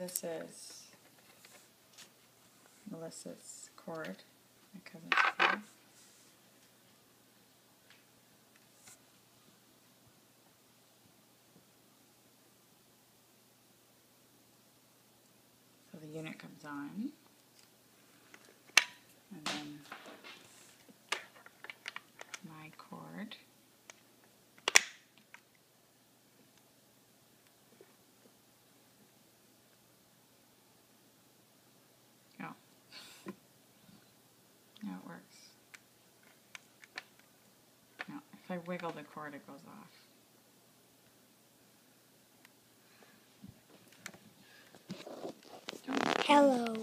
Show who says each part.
Speaker 1: this is Melissa's cord, my cousin's cord. So the unit comes on. If I wiggle the cord, it goes off.
Speaker 2: Hello.